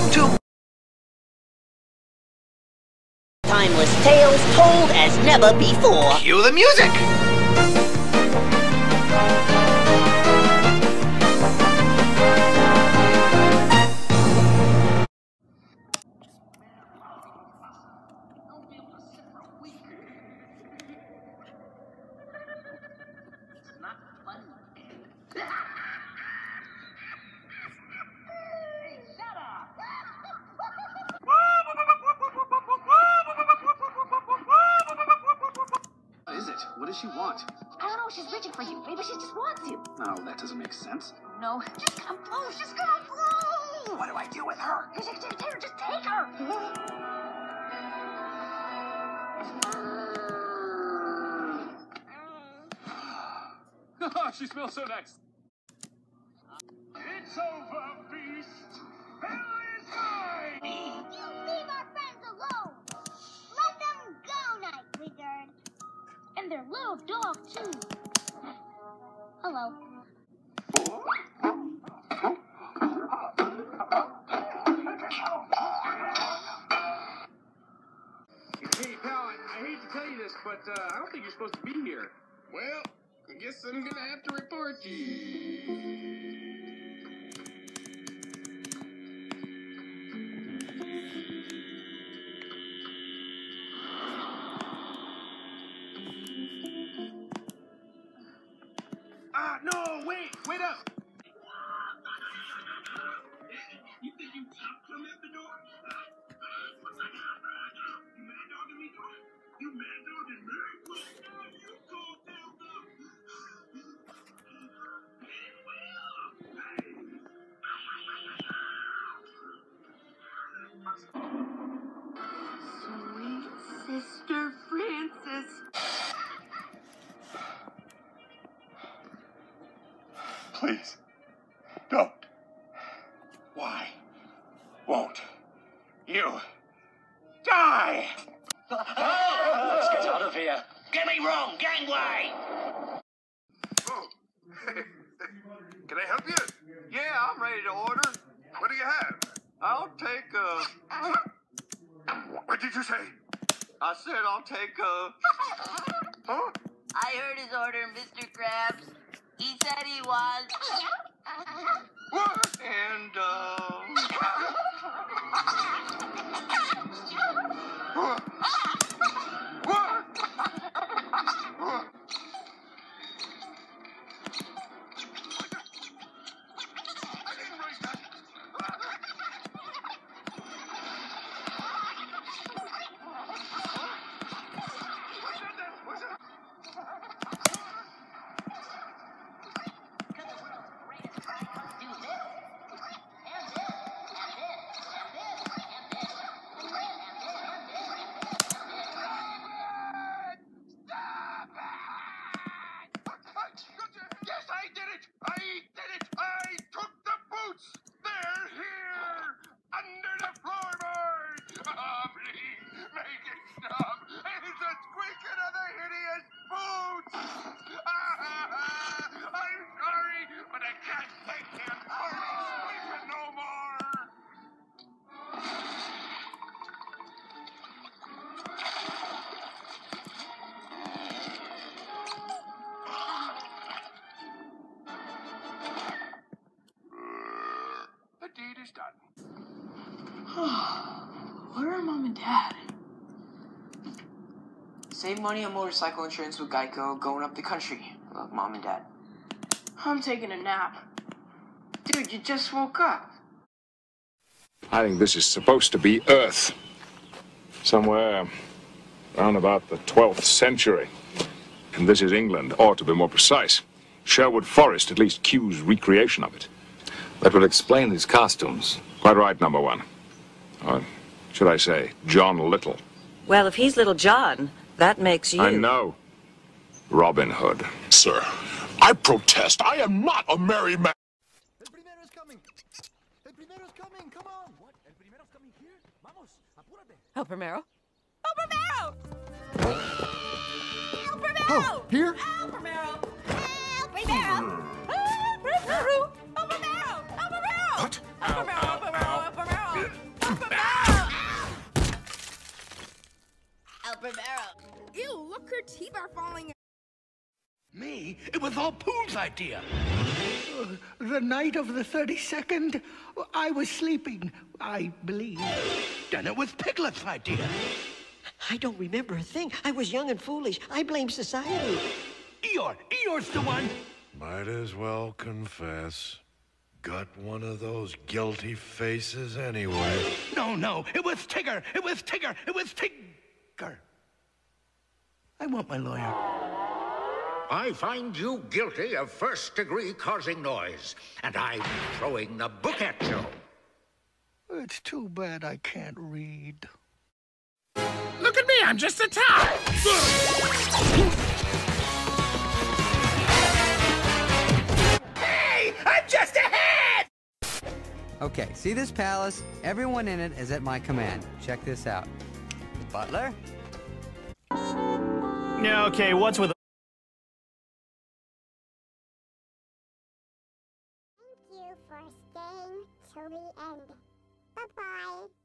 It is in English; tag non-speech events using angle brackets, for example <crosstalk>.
Welcome to Timeless tales told as never before. Cue the music. What is it? What does she want? I don't know. She's reaching for you. Maybe she just wants you. No, that doesn't make sense. No, just come close. Just come close. What do I do with her? Just, just, just, just take her. <sighs> Oh, she smells so nice. Little dog, too. Hello. Hey, pal, I, I hate to tell you this, but uh, I don't think you're supposed to be here. Well, I guess I'm gonna have to report you. Up. Please, don't. Why won't you die? Let's get out of here. Get me wrong, gangway! Oh, <laughs> can I help you? Yeah, I'm ready to order. What do you have? I'll take a. <laughs> What did you say? I said I'll take a. <laughs> Huh? I heard his order, Mr. Krabs. He said he was. And uh. The is done. <sighs> Where are mom and dad? Save money on motorcycle insurance with Geico going up the country. Love mom and dad. I'm taking a nap. Dude, you just woke up. I think this is supposed to be Earth. Somewhere around about the 12th century. And this is England, or to be more precise, Sherwood Forest, at least Q's recreation of it. That would explain these costumes. Quite right, number one. Or should I say, John Little. Well, if he's little John, that makes you. I know. Robin Hood. Sir, I protest. I am not a merry man. El primero is coming. El primero is coming. Come on. What? El primero's coming here? Vamos, apúrate. El Primero? El Primero! El Primero! Oh, here? El Primero! El Primero! El Primero! Primero! Primero! Primero! El Primero! El Primero! Me? It was all Pooh's idea. Uh, the night of the 32nd, I was sleeping, I believe. Then it was Piglet's idea. I don't remember a thing. I was young and foolish. I blame society. Eeyore! Eeyore's the one! Might as well confess. Got one of those guilty faces anyway. No, no, it was Tigger! It was Tigger! It was Tigger! I want my lawyer. I find you guilty of first degree causing noise, and I'm throwing the book at you. It's too bad I can't read. Look at me, I'm just a top! Hey! I'm just a head! Okay, see this palace? Everyone in it is at my command. Check this out. Butler? Yeah, okay, what's with The end. Bye-bye.